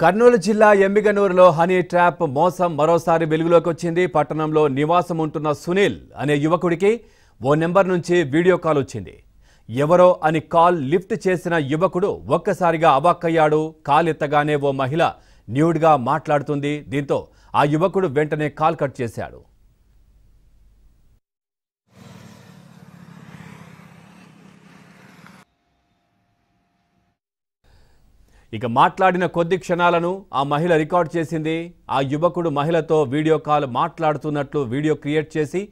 కర్నూలు జిల్లా ఎంబిగనూరులో honey trap మోసం మరోసారి వెలుగులోకి వచ్చింది. పట్టణంలో నివాసం ఉంటున్న సునీల్ అనే యువకుడికి ఓ నెంబర్ నుంచి వీడియో కాల్ వచ్చింది. ఎవరో అని కాల్ లిఫ్ట్ చేసిన యువకుడు ఒక్కసారిగా అవాక్కయ్యాడు. కాల్ ఎత్తగానే ఓ మహిళ న్యూడ్గా మాట్లాడుతుంది. దీంతో ఆ యువకుడు వెంటనే కాల్ కట్ చేశాడు. ఇక మాట్లాడిన కొద్ది క్షణాలను ఆ మహిళ రికార్డ్ చేసింది. ఆ యువకుడు మహిళతో వీడియో కాల్ మాట్లాడుతున్నట్లు వీడియో క్రియేట్ చేసి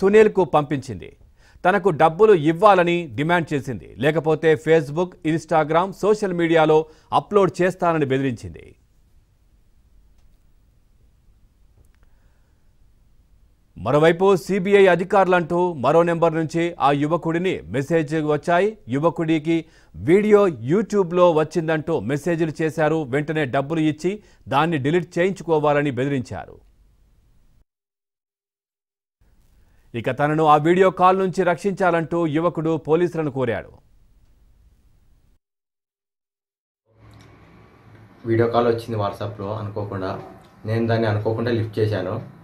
సునీల్కు పంపించింది. తనకు డబ్బులు ఇవ్వాలని డిమాండ్ చేసింది. లేకపోతే ఫేస్బుక్ ఇన్స్టాగ్రామ్ సోషల్ మీడియాలో అప్లోడ్ చేస్తానని బెదిరించింది. మరోవైపు సిబిఐ అధికారులంటూ మరో నెంబర్ నుంచి ఆ యువకుడిని మెసేజ్ వచ్చాయి. యువకుడికి వీడియో యూట్యూబ్లో వచ్చిందంటూ మెసేజ్లు చేశారు. వెంటనే డబ్బులు ఇచ్చి దాన్ని డిలీట్ చేయించుకోవాలని బెదిరించారు. ఇక తనను ఆ వీడియో కాల్ నుంచి రక్షించాలంటూ యువకుడు పోలీసులను కోరాడు. వీడియో కాల్ వచ్చింది వాట్సాప్లో అనుకోకుండా. నేను దాన్ని అనుకోకుండా లిఫ్ట్ చేశాను.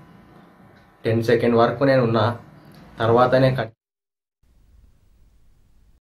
టెన్ సెకండ్ వరకు నేను ఉన్నా తర్వాతనే కట్